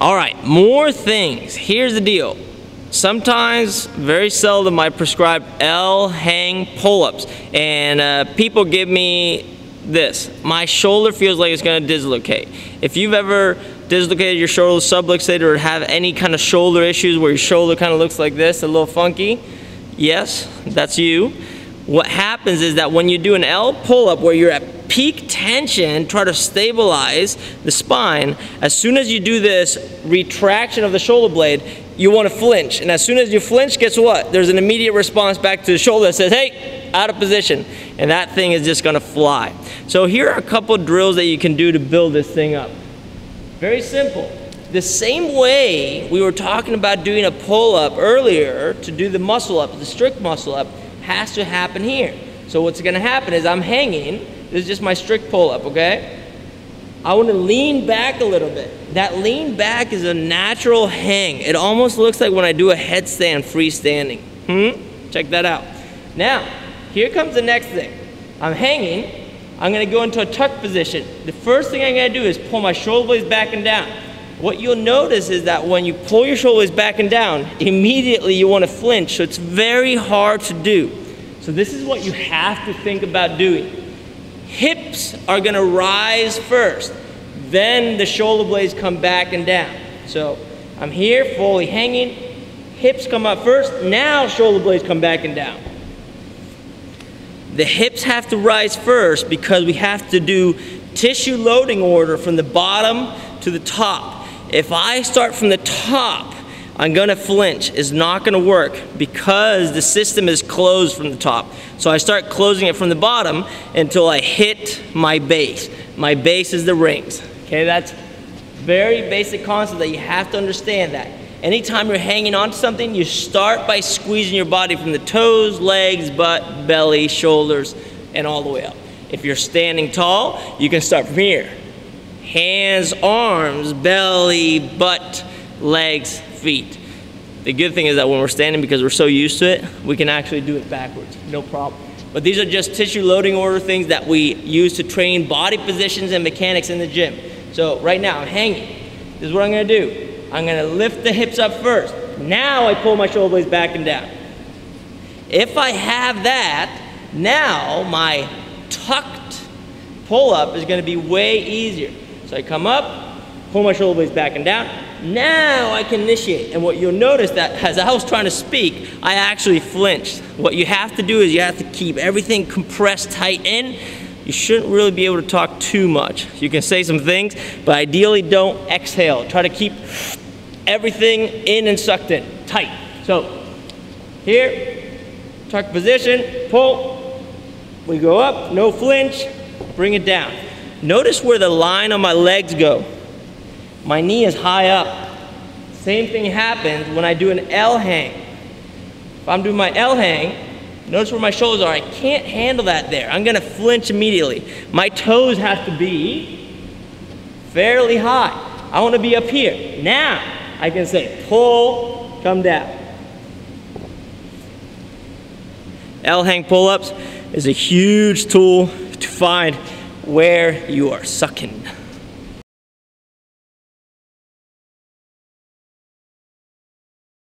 All right, more things. Here's the deal. Sometimes, very seldom, I prescribe L hang pull-ups, and uh, people give me this. My shoulder feels like it's gonna dislocate. If you've ever dislocated your shoulder, subluxated, or have any kind of shoulder issues where your shoulder kind of looks like this, a little funky, yes, that's you. What happens is that when you do an L pull-up where you're at peak tension, try to stabilize the spine, as soon as you do this retraction of the shoulder blade, you want to flinch. And as soon as you flinch, guess what? There's an immediate response back to the shoulder that says, hey, out of position. And that thing is just going to fly. So here are a couple drills that you can do to build this thing up. Very simple. The same way we were talking about doing a pull-up earlier to do the muscle up, the strict muscle up, has to happen here. So what's going to happen is I'm hanging. This is just my strict pull-up, okay? I want to lean back a little bit. That lean back is a natural hang. It almost looks like when I do a headstand freestanding. Hmm? Check that out. Now, here comes the next thing. I'm hanging. I'm going to go into a tuck position. The first thing I'm going to do is pull my shoulder blades back and down. What you'll notice is that when you pull your shoulders back and down, immediately you want to flinch. So it's very hard to do. So this is what you have to think about doing. Hips are going to rise first. Then the shoulder blades come back and down. So I'm here, fully hanging. Hips come up first. Now shoulder blades come back and down. The hips have to rise first because we have to do tissue loading order from the bottom to the top. If I start from the top, I'm gonna flinch. It's not gonna work because the system is closed from the top. So I start closing it from the bottom until I hit my base. My base is the rings. Okay, that's very basic concept that you have to understand that. Anytime you're hanging on to something, you start by squeezing your body from the toes, legs, butt, belly, shoulders, and all the way up. If you're standing tall, you can start from here. Hands, arms, belly, butt, legs, feet. The good thing is that when we're standing, because we're so used to it, we can actually do it backwards, no problem. But these are just tissue loading order things that we use to train body positions and mechanics in the gym. So right now, I'm hanging. This is what I'm gonna do. I'm gonna lift the hips up first. Now I pull my shoulder blades back and down. If I have that, now my tucked pull up is gonna be way easier. So I come up, pull my shoulder blades back and down. Now I can initiate. And what you'll notice that as I was trying to speak, I actually flinched. What you have to do is you have to keep everything compressed tight in. You shouldn't really be able to talk too much. You can say some things, but ideally don't exhale. Try to keep everything in and sucked in, tight. So here, tuck position, pull. We go up, no flinch, bring it down. Notice where the line on my legs go. My knee is high up. Same thing happens when I do an L hang. If I'm doing my L hang, notice where my shoulders are. I can't handle that there. I'm gonna flinch immediately. My toes have to be fairly high. I wanna be up here. Now, I can say pull, come down. L hang pull-ups is a huge tool to find where you are sucking.